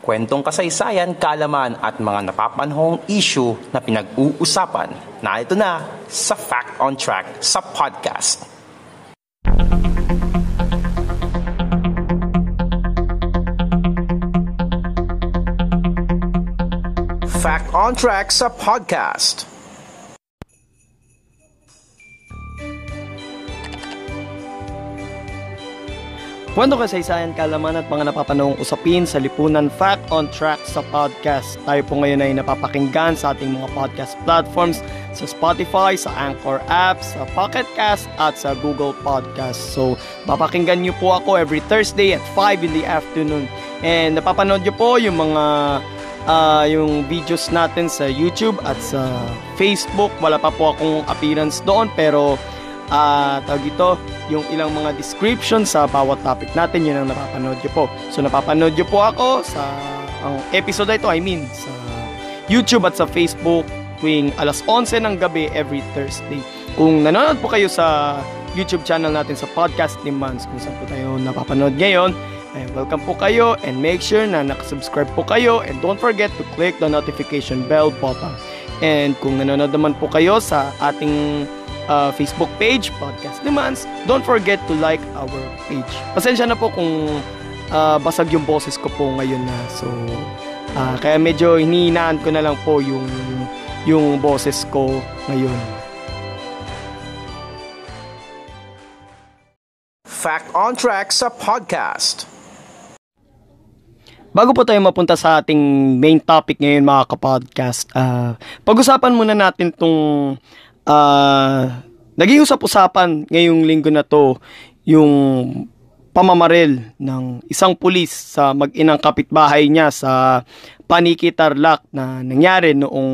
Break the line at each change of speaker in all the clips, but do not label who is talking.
Kwentong kasaysayan, kalaman at mga napapanahong issue na pinag-uusapan na ito na sa Fact on Track sa podcast. Fact on Track sa podcast.
Kwento kasaysayan, kalaman at mga napapanahong usapin sa Lipunan Fact on Track sa podcast. Tayo po ngayon ay napapakinggan sa ating mga podcast platforms sa Spotify, sa Anchor app, sa Pocket Cast at sa Google Podcast. So, papakinggan niyo po ako every Thursday at 5 in the afternoon. And napapanood niyo po yung mga uh, yung videos natin sa YouTube at sa Facebook. Wala pa po akong appearance doon pero uh, tawag ito, yung ilang mga description sa bawat topic natin, yun ang napapanood nyo po. So napapanood nyo po ako sa ang episode na ito, I mean, sa YouTube at sa Facebook tuwing alas 11 ng gabi every Thursday. Kung nanonood po kayo sa YouTube channel natin sa Podcast ni Mans, kung saan po tayo napapanood ngayon, eh, welcome po kayo and make sure na nakasubscribe po kayo and don't forget to click the notification bell button. And kung nanonood naman po kayo sa ating uh, Facebook page, Podcast Demands. Don't forget to like our page. Pasensya na po kung uh, basag yung boses ko po ngayon na. So, uh, kaya medyo hinihinaan ko na lang po yung, yung boses ko ngayon.
Fact on Track sa podcast.
Bago po tayo mapunta sa ating main topic ngayon mga kapodcast, uh, pag-usapan muna natin tong uh, naging usap-usapan ngayong linggo na to yung pamamaril ng isang pulis sa mag-inang kapitbahay niya sa Paniki Tarlac na nangyari noong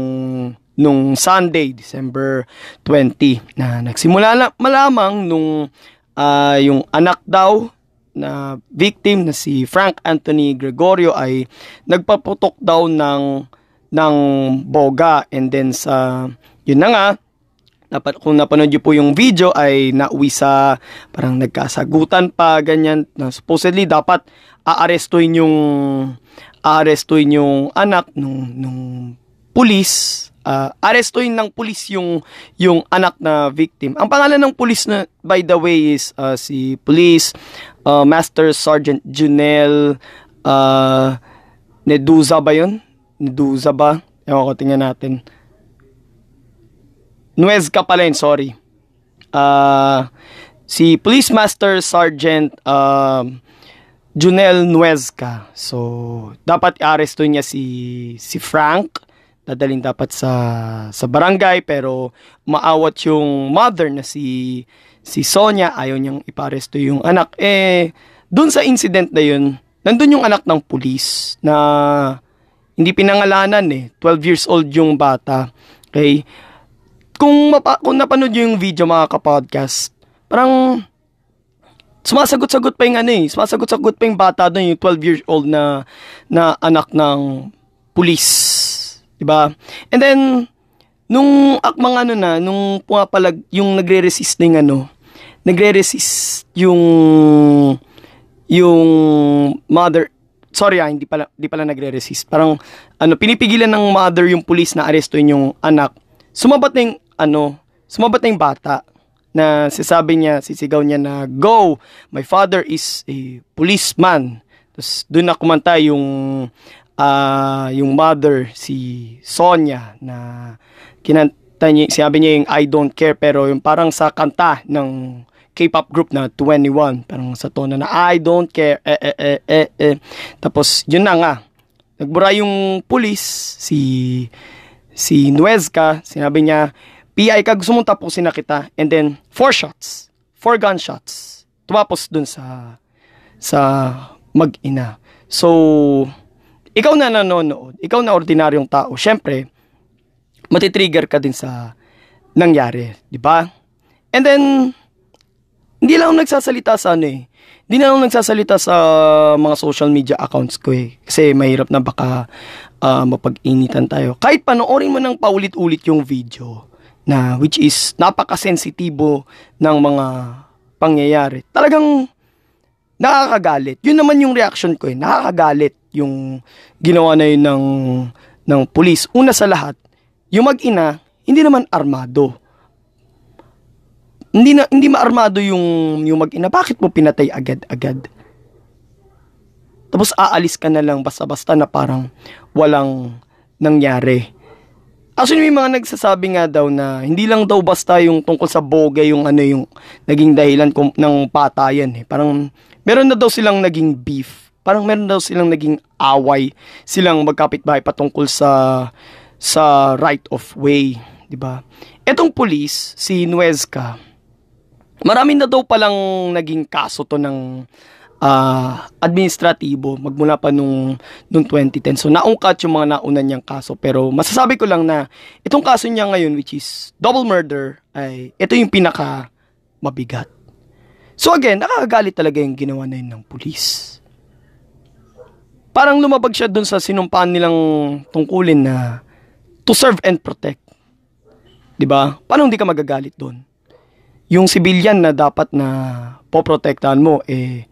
nung Sunday, December 20 na nagsimula na malamang nung uh, yung anak daw na victim na si Frank Anthony Gregorio ay nagpaputok daw ng ng boga. And then sa yun na nga Napa, kung napanood niyo po yung video ay nauwi sa parang nagkasagutan pa ganyan na supposedly dapat aarestuin yung aarestuin yung anak nung nung pulis uh, arestuin ng pulis yung yung anak na victim. Ang pangalan ng pulis na by the way is uh, si Police uh, Master Sergeant Junel uh, Neduza ba 'yun? Neduza ba? Ewan ko tingnan natin. Nuezca pala yun, sorry. Uh, si Police Master Sergeant uh, Junel Nuezca. So, dapat i-aresto niya si, si Frank. Dadalhin dapat sa, sa barangay pero maawat yung mother na si, si Sonia. Ayaw niyang iparesto yung anak. Eh, dun sa incident na yun, nandun yung anak ng pulis na hindi pinangalanan eh. 12 years old yung bata. Okay? Kung, mapa, kung napanood nyo yung video mga kapodcast, parang sumasagot-sagot pa yung ano eh, sumasagot-sagot pa yung bata doon, yung 12 years old na, na anak ng pulis. Diba? And then, nung akmang ano na, nung pumapalag, yung nagre-resist ng ano, nagre-resist yung yung mother sorry ah, hindi pala, hindi pala nagre-resist. Parang, ano, pinipigilan ng mother yung police na arestuin yung anak. Sumabat na yung ano, sumabat na yung bata na sasabi niya, sisigaw niya na, Go! My father is a policeman. Tapos doon na kumanta yung, uh, yung mother, si Sonia, na kinanta niya, sinabi niya yung I don't care, pero yung parang sa kanta ng K-pop group na 21, parang sa tono na I don't care, eh, eh, eh, eh, eh. Tapos yun na nga, nagbura yung police, si si Nuezca, sinabi niya, PI ka, gusto mong tapusin na kita. And then, four shots. Four gunshots. Tumapos dun sa, sa mag-ina. So, ikaw na nanonood, ikaw na ordinaryong tao, syempre, matitrigger ka din sa nangyari, di ba? And then, hindi lang ako nagsasalita sa ano eh. Hindi na ako nagsasalita sa mga social media accounts ko eh. Kasi mahirap na baka uh, mapag-initan tayo. Kahit panoorin mo ng paulit-ulit yung video, na which is napakasensitibo ng mga pangyayari. Talagang nakakagalit. Yun naman yung reaction ko eh. Nakakagalit yung ginawa na yun ng, ng police. Una sa lahat, yung mag-ina, hindi naman armado. Hindi na hindi maarmado yung yung mag-ina. Bakit mo pinatay agad-agad? Tapos aalis ka na lang basta-basta na parang walang nangyari. Actually, may mga nagsasabi nga daw na hindi lang daw basta yung tungkol sa boga yung ano yung naging dahilan ng patayan eh. Parang meron na daw silang naging beef. Parang meron daw silang naging away silang magkapitbahay patungkol sa sa right of way, 'di ba? Etong police, si Nuezca, marami na daw palang naging kaso to ng uh, administratibo magmula pa nung, nung 2010. So naungkat yung mga nauna niyang kaso. Pero masasabi ko lang na itong kaso niya ngayon which is double murder ay ito yung pinaka mabigat. So again, nakakagalit talaga yung ginawa na yun ng pulis. Parang lumabag siya dun sa sinumpaan nilang tungkulin na to serve and protect. 'Di ba? Paano hindi ka magagalit doon? Yung civilian na dapat na poprotektahan mo eh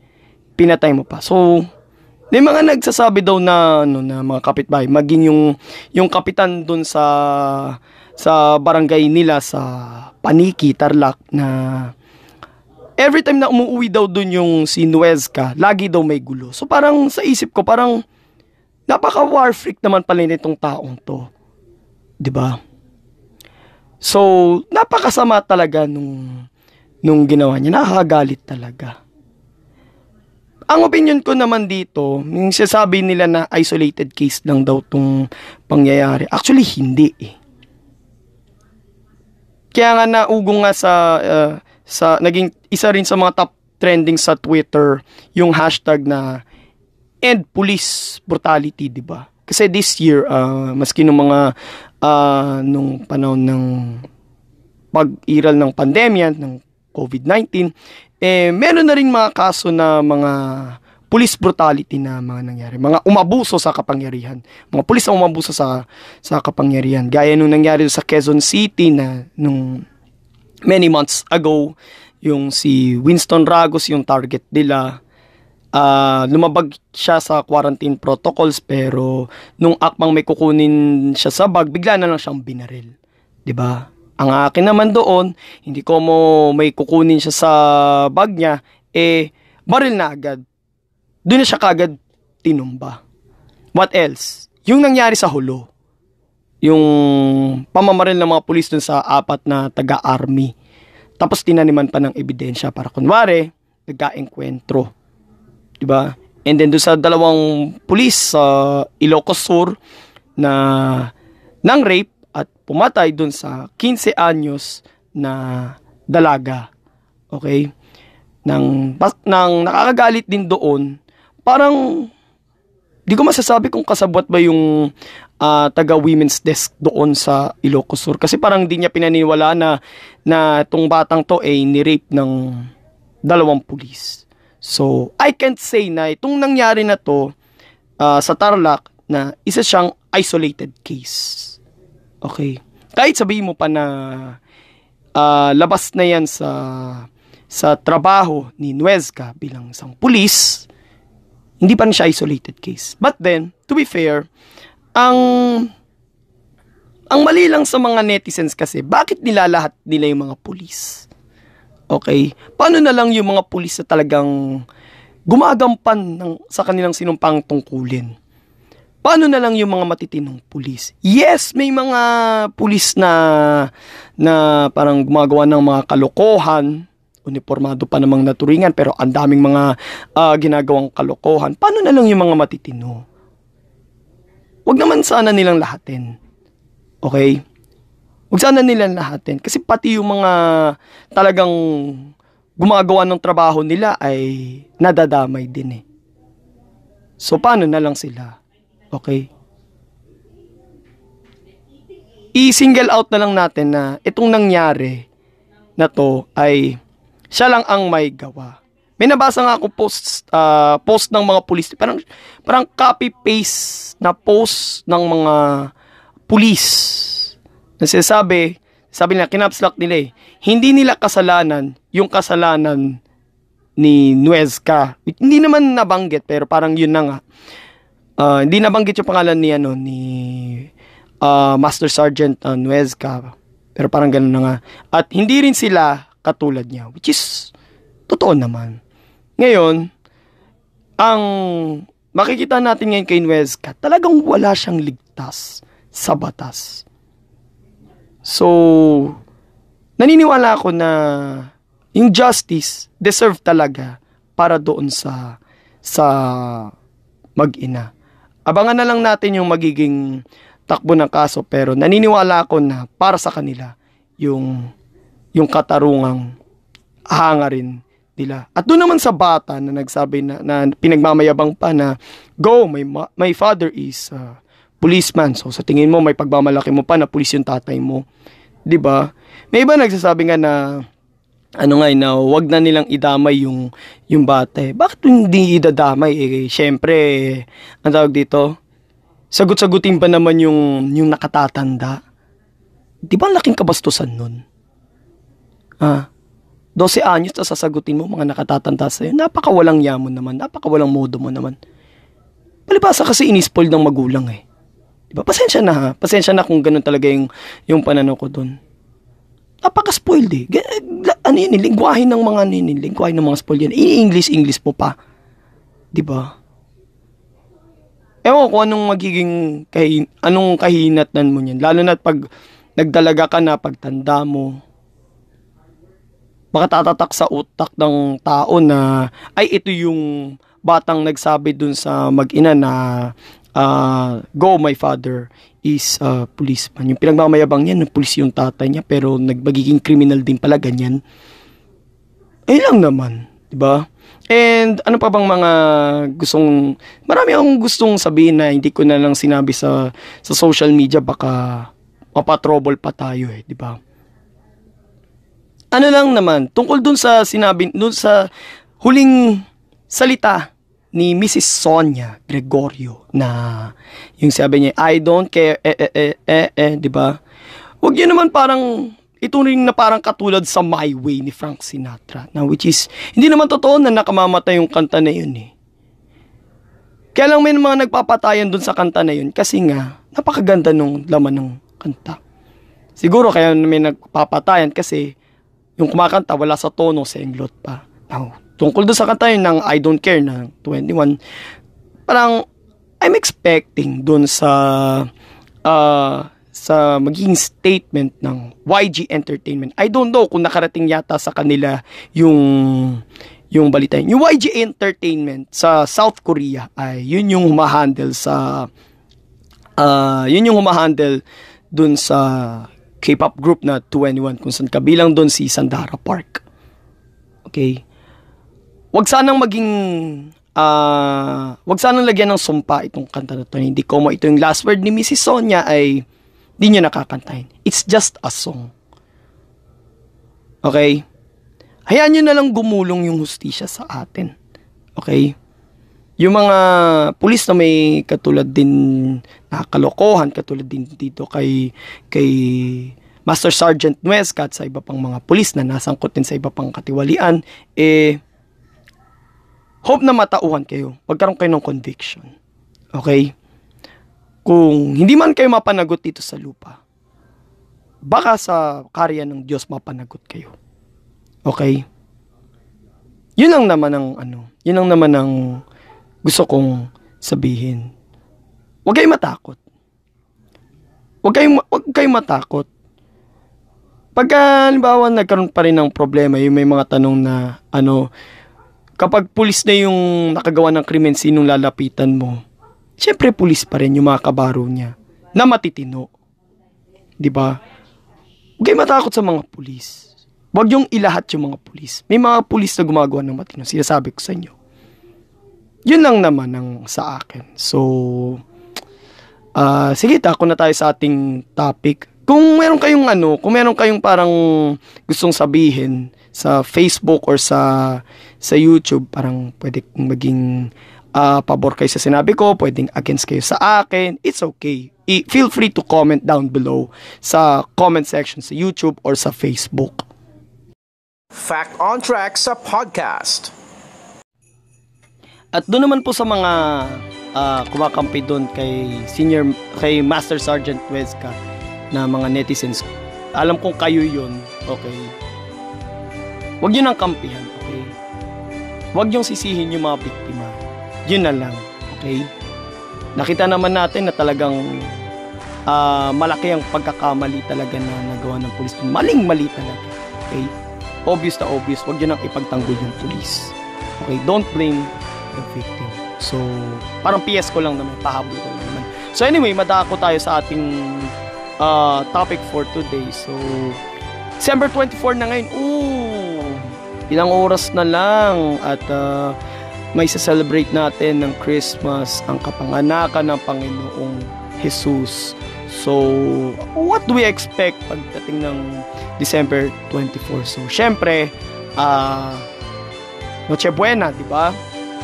pinatay mo pa. So, may mga nagsasabi daw na ano na mga kapitbahay, maging yung yung kapitan doon sa sa barangay nila sa Paniki, Tarlac na every time na umuwi daw doon yung si Nuezca, lagi daw may gulo. So parang sa isip ko parang napaka war freak naman pala nitong taong to. 'Di ba? So, napakasama talaga nung nung ginawa niya. Nakakagalit talaga. Ang opinion ko naman dito, yung sasabi nila na isolated case lang daw tong pangyayari. Actually, hindi eh. Kaya nga naugong nga sa, uh, sa, naging isa rin sa mga top trending sa Twitter, yung hashtag na end police brutality, di ba? Kasi this year, uh, maski nung mga, uh, nung panahon ng pag-iral ng pandemya, ng COVID-19, eh, meron na rin mga kaso na mga police brutality na mga nangyari. Mga umabuso sa kapangyarihan. Mga pulis ang umabuso sa, sa kapangyarihan. Gaya nung nangyari sa Quezon City na nung many months ago, yung si Winston Ragos, yung target nila, uh, lumabag siya sa quarantine protocols pero nung akmang may kukunin siya sa bag, bigla na lang siyang binaril. 'Di ba? Ang akin naman doon, hindi ko mo may kukunin siya sa bag niya, eh, baril na agad. Doon na siya kagad tinumba. What else? Yung nangyari sa hulo. Yung pamamaril ng mga pulis dun sa apat na taga-army. Tapos tinaniman pa ng ebidensya para kunwari, nagka-enkwentro. Diba? And then doon sa dalawang pulis sa uh, Ilocos Sur na nang rape, pumatay dun sa 15 anyos na dalaga. Okay? Nang, nang nakakagalit din doon, parang di ko masasabi kung kasabot ba yung uh, taga women's desk doon sa Ilocos Sur kasi parang di niya pinaniwala na na tong batang to ay ni-rape ng dalawang pulis. So, I can't say na itong nangyari na to uh, sa Tarlac na isa siyang isolated case. Okay. Kahit sabihin mo pa na uh, labas na yan sa sa trabaho ni Nuezca bilang isang pulis, hindi pa rin siya isolated case. But then, to be fair, ang ang mali lang sa mga netizens kasi, bakit nilalahat nila yung mga pulis? Okay? Paano na lang yung mga pulis na talagang gumagampan ng, sa kanilang sinumpang tungkulin? Paano na lang yung mga matitinong pulis? Yes, may mga pulis na na parang gumagawa ng mga kalokohan, uniformado pa namang naturingan pero ang daming mga uh, ginagawang kalokohan. Paano na lang yung mga matitino? Huwag naman sana nilang lahatin. Okay? Huwag sana nilang lahatin. Kasi pati yung mga talagang gumagawa ng trabaho nila ay nadadamay din eh. So, paano na lang sila? Okay? I-single out na lang natin na itong nangyari na to ay siya lang ang may gawa. May nabasa nga ako post uh, post ng mga pulis, parang parang copy paste na post ng mga pulis. Na sabi nila kinapslak nila eh, hindi nila kasalanan yung kasalanan ni Nuezca. Hindi naman nabanggit pero parang yun na nga. Uh, hindi nabanggit yung pangalan ni ano ni uh, Master Sergeant uh, Nuezca. Pero parang ganun na nga. At hindi rin sila katulad niya, which is totoo naman. Ngayon, ang makikita natin ngayon kay Nuezca, talagang wala siyang ligtas sa batas. So, naniniwala ako na yung justice deserve talaga para doon sa sa mag-ina. Abangan na lang natin yung magiging takbo ng kaso pero naniniwala ako na para sa kanila yung yung katarungang hanga rin nila. At doon naman sa bata na nagsabi na, na pinagmamayabang pa na go, my, my father is uh, policeman. So sa tingin mo may pagmamalaki mo pa na pulis yung tatay mo. 'Di ba? May iba nagsasabi nga na ano nga na wag na nilang idamay yung yung bata. Eh. Bakit hindi idadamay? Eh, syempre, ang tawag dito, sagot-sagutin pa naman yung yung nakatatanda. Di ba laking kabastusan nun? Ah, 12 anyos na sasagutin mo mga nakatatanda sa'yo. Napakawalang yamon naman. Napakawalang modo mo naman. Palibasa kasi inispoil ng magulang eh. Diba? Pasensya na ha. Pasensya na kung ganun talaga yung, yung pananaw ko dun. Napaka-spoiled eh. Ano yun, lingwahe ng mga ano yun, ng mga spoiled yan. I-English, English mo pa. Diba? Ewan ko anong magiging kahin, anong kahinatnan mo niyan. Lalo na pag nagdalaga ka na, pagtanda mo, baka tatatak sa utak ng tao na ay ito yung batang nagsabi dun sa mag-ina na uh, go my father is a uh, policeman. Yung pinagmamayabang niya, pulis yung tatay niya pero nagmagiging criminal din pala ganyan. Ay lang naman, 'di ba? And ano pa bang mga gustong marami akong gustong sabihin na hindi ko na lang sinabi sa sa social media baka mapatrouble pa tayo eh, 'di ba? ano lang naman, tungkol dun sa sinabi, dun sa huling salita ni Mrs. Sonia Gregorio na yung sabi niya, I don't care, eh, eh, eh, eh, eh di ba? Huwag niyo naman parang ito rin na parang katulad sa My Way ni Frank Sinatra na which is hindi naman totoo na nakamamatay yung kanta na yun eh. Kaya lang may mga nagpapatayan dun sa kanta na yun kasi nga napakaganda nung laman ng kanta. Siguro kaya may nagpapatayan kasi yung kumakanta wala sa tono sa englot pa. Now, tungkol doon sa kanta ng I Don't Care na 21, parang I'm expecting doon sa uh, sa magiging statement ng YG Entertainment. I don't know kung nakarating yata sa kanila yung yung balita. Yung YG Entertainment sa South Korea ay yun yung humahandle sa uh, yun yung humahandle dun sa K-pop group na 2NE1 kung saan kabilang doon si Sandara Park. Okay? Wag sanang maging uh, wag sanang lagyan ng sumpa itong kanta na to. Hindi ko mo ito yung last word ni Mrs. Sonia ay di niya nakakantahin. It's just a song. Okay? Hayaan nyo na lang gumulong yung hustisya sa atin. Okay? Yung mga pulis na may katulad din na kalokohan, katulad din dito kay, kay Master Sergeant Nuesca at sa iba pang mga pulis na nasangkot din sa iba pang katiwalian, eh, hope na matauhan kayo. Magkaroon kayo ng conviction. Okay? Kung hindi man kayo mapanagot dito sa lupa, baka sa karya ng Diyos mapanagot kayo. Okay? Yun lang naman ang ano, yun lang naman ang gusto kong sabihin. Huwag kayong matakot. Huwag kayong, huwag kayong matakot. Pagka, halimbawa, nagkaroon pa rin ng problema, yung may mga tanong na, ano, kapag pulis na yung nakagawa ng krimen, sinong lalapitan mo? Siyempre, pulis pa rin yung mga kabaro niya na matitino. Di ba? Huwag kayong matakot sa mga pulis. Huwag yung ilahat yung mga pulis. May mga pulis na gumagawa ng matino. Sinasabi ko sa inyo yun lang naman ang sa akin. So, uh, sige, tako na tayo sa ating topic. Kung meron kayong ano, kung meron kayong parang gustong sabihin sa Facebook or sa sa YouTube, parang pwede maging uh, pabor kayo sa sinabi ko, pwedeng against kayo sa akin, it's okay. I- feel free to comment down below sa comment section sa YouTube or sa Facebook.
Fact on Track sa podcast.
At doon naman po sa mga uh, kumakampi doon kay senior kay Master Sergeant Weska na mga netizens. Alam kong kayo 'yun. Okay. Huwag niyo nang kampihan, okay? Huwag niyo sisihin yung mga biktima. Yun na lang, okay? Nakita naman natin na talagang uh, malaki ang pagkakamali talaga na nagawa ng pulis. Maling-mali talaga, okay? Obvious na obvious, huwag niyo nang ipagtanggol yung pulis. Okay, don't blame the victim. So, parang PS ko lang naman, pahabol ko lang naman. So anyway, madako tayo sa ating uh, topic for today. So, December 24 na ngayon. Ooh! Ilang oras na lang at uh, may sa-celebrate natin ng Christmas, ang kapanganakan ng Panginoong Jesus. So, what do we expect pagdating ng December 24? So, syempre, uh, Noche Buena, di ba?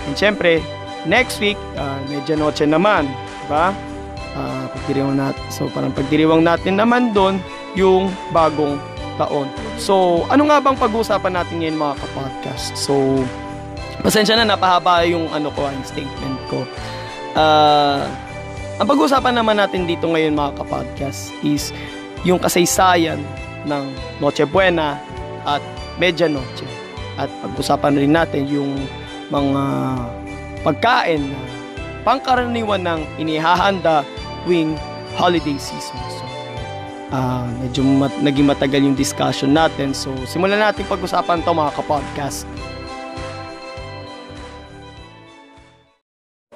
And syempre, next week, uh, Medya Noche naman, di ba? Uh, pagdiriwang natin. So, parang pagdiriwang natin naman doon yung bagong taon. So, ano nga bang pag-uusapan natin ngayon mga kapodcast? So, pasensya na, napahaba yung ano ko, yung statement ko. Uh, ang pag-uusapan naman natin dito ngayon mga kapodcast is yung kasaysayan ng Noche Buena at Medianoche. At pag-usapan rin natin yung mga pagkain na pangkaraniwan ng inihahanda tuwing holiday season. So, uh, medyo mat- naging matagal yung discussion natin. So, simulan natin pag-usapan to mga kapodcast.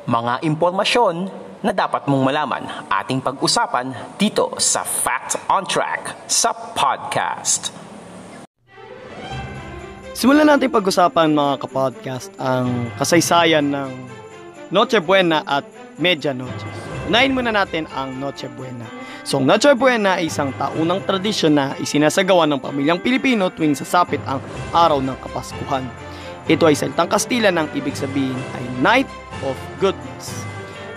Mga impormasyon na dapat mong malaman ating pag-usapan dito sa Fact on Track sa podcast.
Simulan natin pag-usapan mga kapodcast ang kasaysayan ng Noche Buena at Medianoche. Unahin muna natin ang Noche Buena. So, Noche Buena ay isang taunang tradisyon na isinasagawa ng pamilyang Pilipino tuwing sasapit ang araw ng Kapaskuhan. Ito ay salitang Kastila ng ibig sabihin ay Night of Goodness.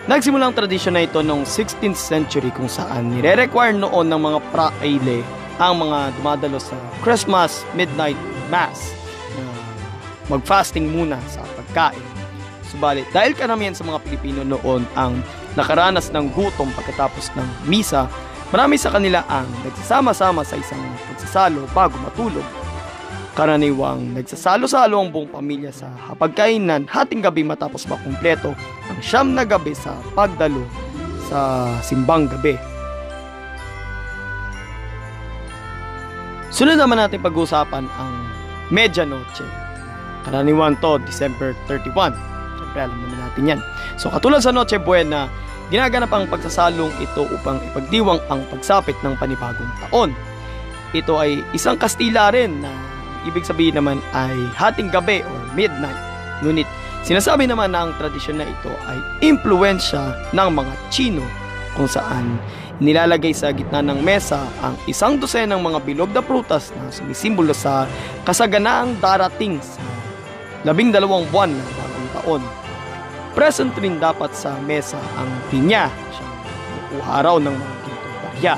Nagsimula ang tradisyon na ito noong 16th century kung saan nire-require noon ng mga praile ang mga dumadalo sa Christmas Midnight Mass mag-fasting muna sa pagkain. Subalit, dahil karamihan sa mga Pilipino noon ang nakaranas ng gutom pagkatapos ng misa, marami sa kanila ang nagsasama-sama sa isang pagsasalo bago matulog. Karaniwang nagsasalo-salo ang buong pamilya sa hapagkainan hating gabi matapos makumpleto ang siyam na gabi sa pagdalo sa simbang gabi. Sunod naman natin pag-usapan ang Medianoche Karaniwan to, December 31. Siyempre, alam naman natin yan. So, katulad sa Noche Buena, ginaganap ang pagsasalong ito upang ipagdiwang ang pagsapit ng panibagong taon. Ito ay isang Kastila rin na ibig sabihin naman ay hating gabi or midnight. Ngunit sinasabi naman na ang tradisyon na ito ay impluensya ng mga Chino kung saan nilalagay sa gitna ng mesa ang isang dosenang mga bilog na prutas na sumisimbolo sa kasaganaang darating sa labing dalawang buwan ng bagong taon. Present rin dapat sa mesa ang pinya, siyang raw ng mga gintong barya.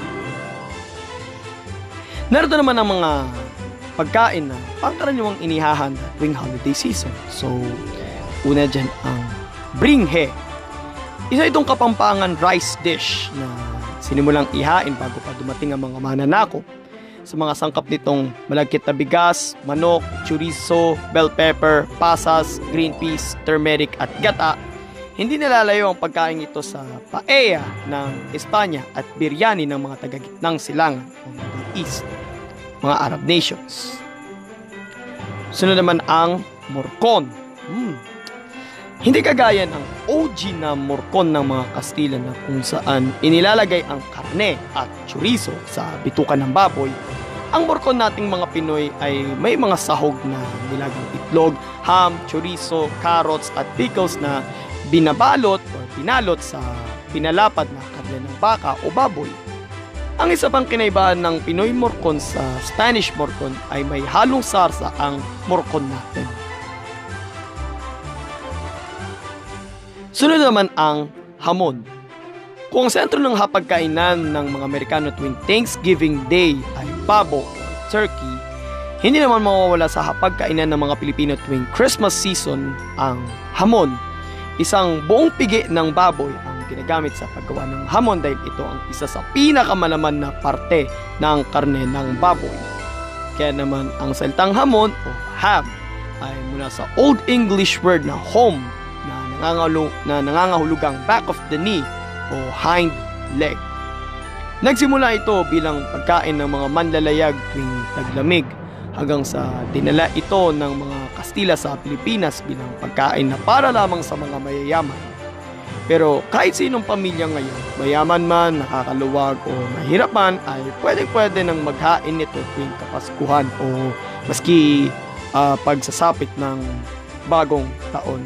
Narito naman ang mga pagkain na pangkaraniwang inihahanda tuwing holiday season. So, una dyan ang bringhe. Isa itong kapampangan rice dish na sinimulang ihain bago pa dumating ang mga mananakop sa mga sangkap nitong malagkit na bigas, manok, chorizo, bell pepper, pasas, green peas, turmeric at gata, hindi nalalayo ang pagkain ito sa paella ng Espanya at biryani ng mga tagagitnang silangan o Middle East, mga Arab nations. Sunod naman ang morcon. Hmm. Hindi kagaya ng OG na morcon ng mga Kastila na kung saan inilalagay ang karne at chorizo sa bitukan ng baboy ang morcon nating mga Pinoy ay may mga sahog na nilagang itlog, ham, chorizo, carrots at pickles na binabalot o pinalot sa pinalapad na karne ng baka o baboy. Ang isa pang kinaibahan ng Pinoy morcon sa Spanish morcon ay may halong sarsa ang morcon natin. Sunod naman ang hamon. Kung ang sentro ng hapagkainan ng mga Amerikano tuwing Thanksgiving Day ay pabo o turkey, hindi naman mawawala sa hapagkainan ng mga Pilipino tuwing Christmas season ang hamon. Isang buong pigi ng baboy ang ginagamit sa paggawa ng hamon dahil ito ang isa sa pinakamalaman na parte ng karne ng baboy. Kaya naman ang salitang hamon o ham ay mula sa Old English word na home na, nangangalo, na nangangahulugang back of the knee o hind leg. Nagsimula ito bilang pagkain ng mga manlalayag tuwing taglamig hanggang sa dinala ito ng mga Kastila sa Pilipinas bilang pagkain na para lamang sa mga mayayaman. Pero kahit sinong pamilya ngayon, mayaman man, nakakaluwag o mahirap man, ay pwedeng-pwede nang maghain nito tuwing kapaskuhan o maski uh, pagsasapit ng bagong taon.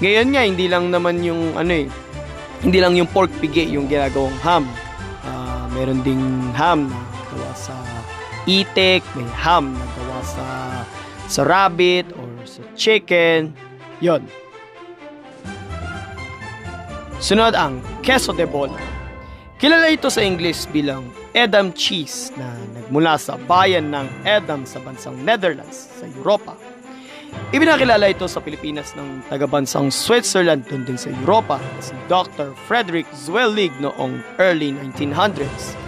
Ngayon nga, hindi lang naman yung ano eh, hindi lang yung pork pigi yung ginagawang ham. Uh, meron ding ham na gawa sa itik, may ham na gawa sa sa rabbit or sa chicken. Yon. Sunod ang queso de bola. Kilala ito sa English bilang Edam cheese na nagmula sa bayan ng Edam sa bansang Netherlands sa Europa. Ibinakilala ito sa Pilipinas ng tagabansang Switzerland doon din sa Europa si Dr. Frederick Zwellig noong early 1900s.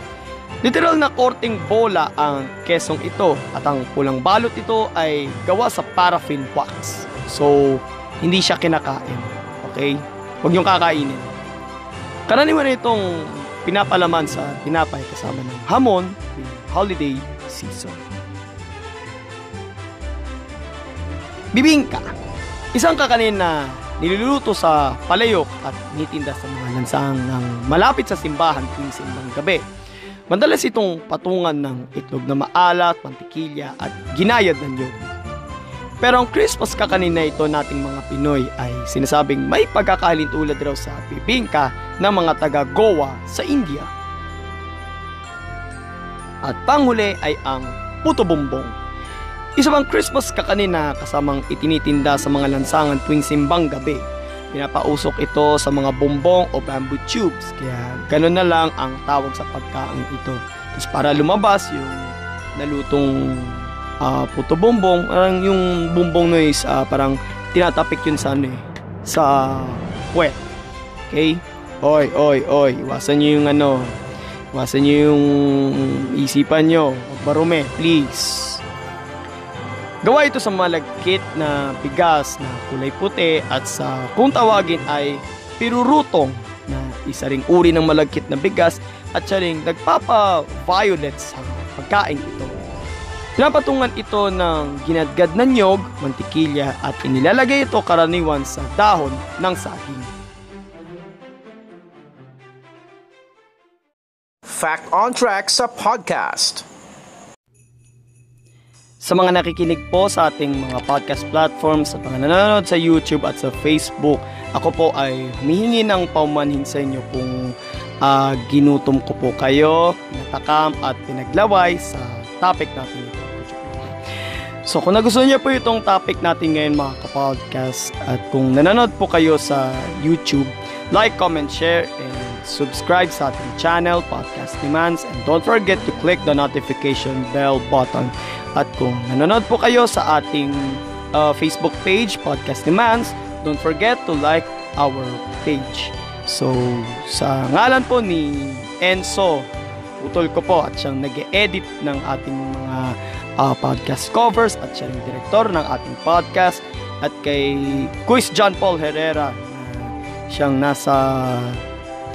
Literal na korting bola ang kesong ito at ang pulang balot ito ay gawa sa paraffin wax. So, hindi siya kinakain. Okay? Huwag niyong kakainin. Karaniwan itong pinapalaman sa tinapay kasama ng hamon in holiday season. Bibingka. Isang kakanin na niluluto sa palayok at nitinda sa mga lansangang malapit sa simbahan tuwing simbang gabi. Madalas itong patungan ng itlog na maalat, mantikilya at ginayad ng yog. Pero ang Christmas kakanin na ito nating mga Pinoy ay sinasabing may pagkakalintulad raw sa bibingka ng mga taga Goa sa India. At panghuli ay ang puto bumbong. Isa bang Christmas kakanin na kasamang itinitinda sa mga lansangan tuwing simbang gabi. Pinapausok ito sa mga bumbong o bamboo tubes kaya ganun na lang ang tawag sa pagkain ito. Tapos para lumabas yung nalutong uh, puto bumbong, parang yung bumbong noise uh, parang tinatapik yun sa ano eh, sa puwet. Okay? Oy, oy, oy, iwasan nyo yung ano, iwasan nyo yung isipan nyo, magbarume, please. Gawa ito sa malagkit na bigas na kulay puti at sa kung tawagin ay pirurutong na isa ring uri ng malagkit na bigas at siya ring nagpapa-violet sa pagkain ito. Pinapatungan ito ng ginadgad na nyog, mantikilya at inilalagay ito karaniwan sa dahon ng saging.
Fact on Track sa podcast.
Sa mga nakikinig po sa ating mga podcast platforms, sa mga nanonood sa YouTube at sa Facebook, ako po ay humihingi ng paumanhin sa inyo kung uh, ginutom ko po kayo, pinatakam at pinaglaway sa topic natin ito. So kung nagustuhan niyo po itong topic natin ngayon mga kapodcast at kung nanonood po kayo sa YouTube, like, comment, share, and subscribe sa ating channel, Podcast Demands, and don't forget to click the notification bell button. At kung nanonood po kayo sa ating uh, Facebook page, Podcast Demands, don't forget to like our page. So, sa ngalan po ni Enzo, utol ko po at siyang nag-edit ng ating mga uh, podcast covers at siya rin direktor ng ating podcast at kay Quiz John Paul Herrera siyang nasa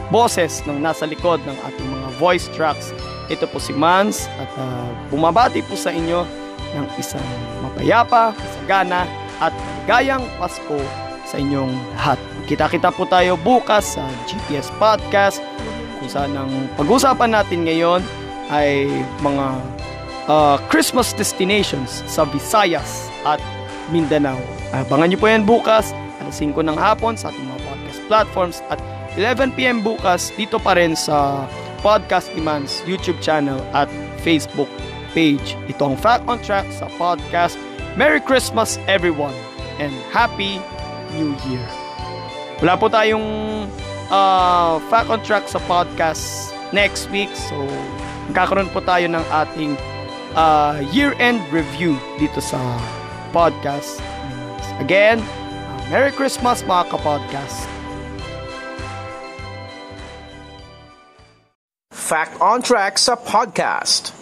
boses ng nasa likod ng ating mga voice tracks. Ito po si Mans at uh, bumabati po sa inyo ng isang mapayapa, sagana at gayang Pasko sa inyong lahat. Kita-kita po tayo bukas sa GPS Podcast kung saan ang pag-usapan natin ngayon ay mga uh, Christmas destinations sa Visayas at Mindanao. Abangan nyo po yan bukas, alas 5 ng hapon sa ating mga podcast platforms at 11pm bukas dito pa rin sa Podcast Demands YouTube channel at Facebook page. Ito ang Fact on Track sa podcast. Merry Christmas everyone and Happy New Year. Wala po tayong uh, Fact on Track sa podcast next week so magkakaroon po tayo ng ating uh, year-end review dito sa podcast. Again, Merry Christmas mga kapodcast.
Fact on Track sa podcast.